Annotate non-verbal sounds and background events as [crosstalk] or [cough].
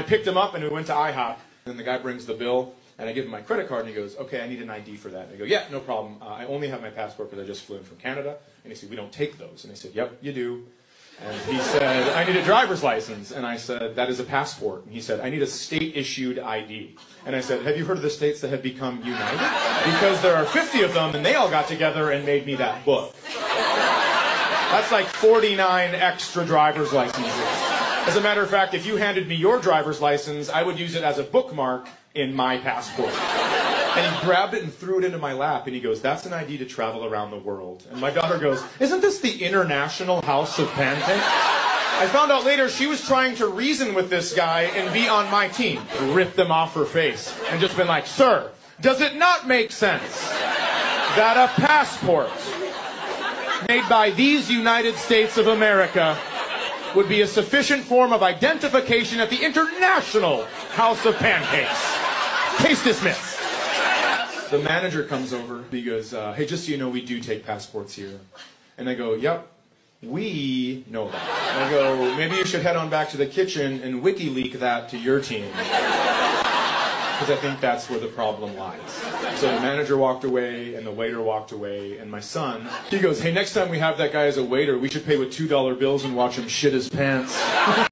I picked him up and we went to IHOP. And the guy brings the bill, and I give him my credit card, and he goes, "Okay, I need an ID for that." And I go, "Yeah, no problem. Uh, I only have my passport because I just flew in from Canada." And he said, "We don't take those." And I said, "Yep, you do." And he said, "I need a driver's license." And I said, "That is a passport." And he said, "I need a state-issued ID." And I said, "Have you heard of the states that have become united? Because there are 50 of them, and they all got together and made me that book." That's like 49 extra driver's licenses. As a matter of fact, if you handed me your driver's license, I would use it as a bookmark in my passport. And he grabbed it and threw it into my lap, and he goes, That's an ID to travel around the world. And my daughter goes, Isn't this the International House of Pancakes? I found out later she was trying to reason with this guy and be on my team. Ripped them off her face and just been like, Sir, does it not make sense that a passport made by these United States of America would be a sufficient form of identification at the International House of Pancakes. Case dismissed. The manager comes over. He goes, uh, "Hey, just so you know, we do take passports here." And I go, "Yep, we know that." And I go, "Maybe you should head on back to the kitchen and WikiLeak that to your team." Because I think that's where the problem lies. So the manager walked away, and the waiter walked away, and my son, he goes, Hey, next time we have that guy as a waiter, we should pay with $2 bills and watch him shit his pants. [laughs]